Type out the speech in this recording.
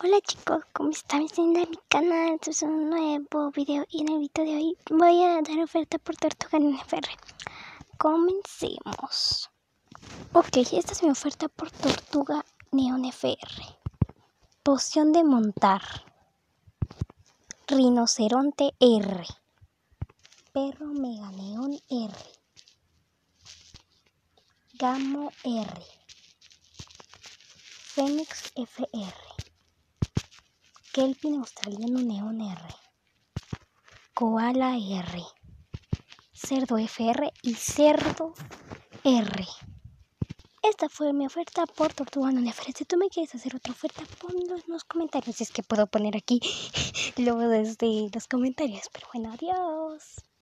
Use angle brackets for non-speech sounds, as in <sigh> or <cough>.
Hola chicos, ¿cómo están? Bienvenidos a mi canal, este es un nuevo video y en el video de hoy voy a dar oferta por Tortuga NFR. Comencemos. Ok, esta es mi oferta por Tortuga Neon FR. Poción de montar. Rinoceronte R. Perro Mega Neón R. Gamo R. Fénix FR. Kelpin australiano neón R, Koala R, Cerdo FR y Cerdo R. Esta fue mi oferta por Tortuga no FR. Si tú me quieres hacer otra oferta, ponlo en los comentarios. Si es que puedo poner aquí <laughs> luego desde los comentarios. Pero bueno, adiós.